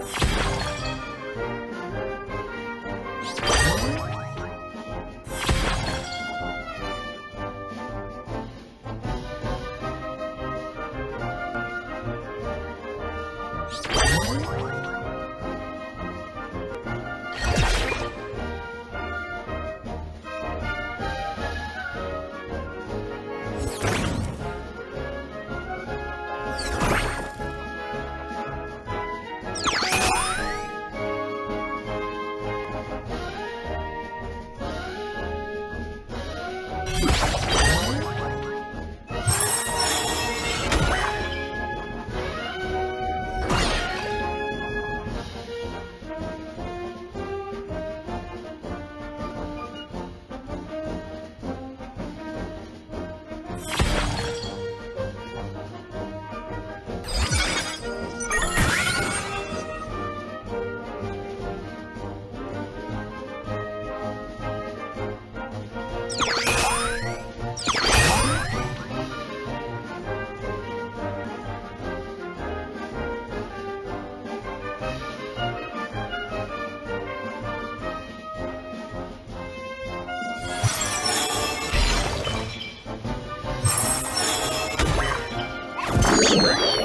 What? you. Sure.